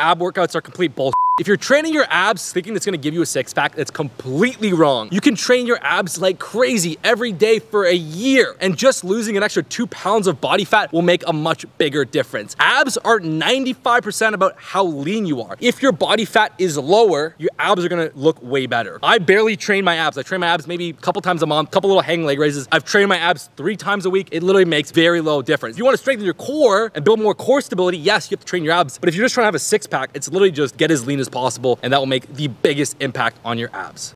ab workouts are complete bullshit. If you're training your abs thinking it's gonna give you a six pack, that's completely wrong. You can train your abs like crazy every day for a year, and just losing an extra two pounds of body fat will make a much bigger difference. Abs are 95% about how lean you are. If your body fat is lower, your abs are gonna look way better. I barely train my abs. I train my abs maybe a couple times a month, a couple little hang leg raises. I've trained my abs three times a week. It literally makes very low difference. If you wanna strengthen your core and build more core stability, yes, you have to train your abs. But if you're just trying to have a six pack, it's literally just get as lean as possible, and that will make the biggest impact on your abs.